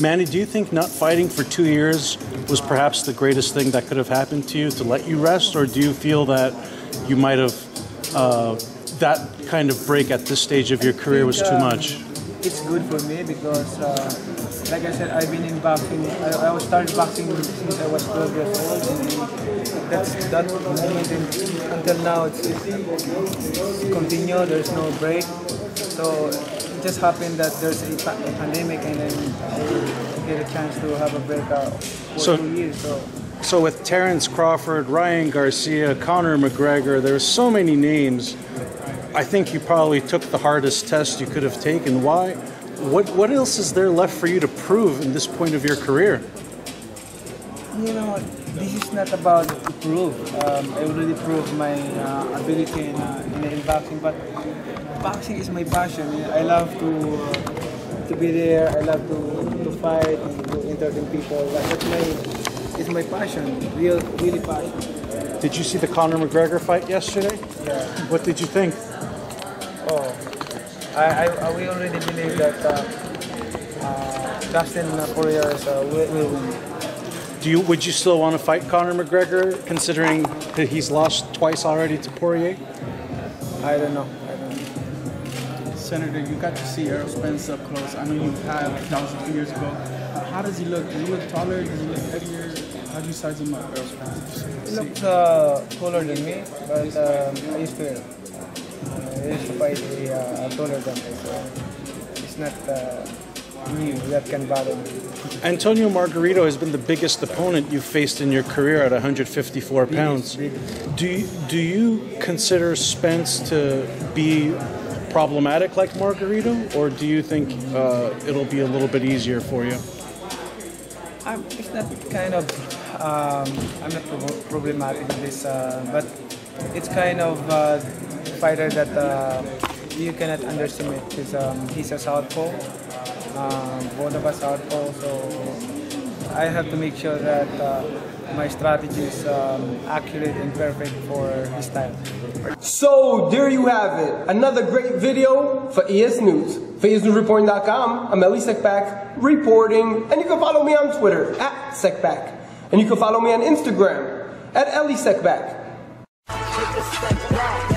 Manny, do you think not fighting for two years was perhaps the greatest thing that could have happened to you to let you rest, or do you feel that you might have uh, that kind of break at this stage of your career was too um, much? It's good for me because, uh, like I said, I've been in boxing. I, I started boxing since I was 12 years old, and that's that moment until now. It's, it's continued. There's no break. So just happened that there's a, a pandemic, and then I get a chance to have a break uh, for So- two years. So. So with Terrence Crawford, Ryan Garcia, Conor McGregor, there's so many names. I think you probably took the hardest test you could have taken. Why? What What else is there left for you to prove in this point of your career? You know, this is not about to prove. Um, I already proved my uh, ability in, uh, in, in boxing, but boxing is my passion. I love to uh, to be there. I love to, to fight and to entertain people. That- That's my it's my passion. Real, really passion. Did you see the Conor McGregor fight yesterday? Yeah. What did you think? Oh, I, I, I we already believe that uh, uh, Dustin Poirier is, uh, will, will win. Do you Would you still want to fight Conor McGregor, considering that he's lost twice already to Poirier? I don't know. I don't know. Senator, you got to see Errol Spence up close. I know you have. That was a few years ago. How does he look? Does he look taller? Does he look heavier? How do you size him up, Errol Spence? He looks uh, taller than me, but um, I used to uh, I used to fight a uh, taller than me, so it's not uh, that can. Antonio Margarito has been the biggest opponent you've faced in your career at 154 pounds. Do you, do you consider Spence to be problematic like Margarito, or do you think uh, it'll be a little bit easier for you? I'm, it's not kind of um, I'm not pro- problematic with this, uh, but it's kind of uh, fighter that uh, you cannot underestimate because um, he's a southpaw. Um, both of us southpaw, so I have to make sure that uh, my strategy is um, accurate and perfect for his style. So there you have it. Another great video for ES News. For ESNewsReporting.com, I'm Elie Seckbach reporting, and you can follow me on Twitter at Seckbach, And you can follow me on Instagram at Elie Seckbach. Take a step back.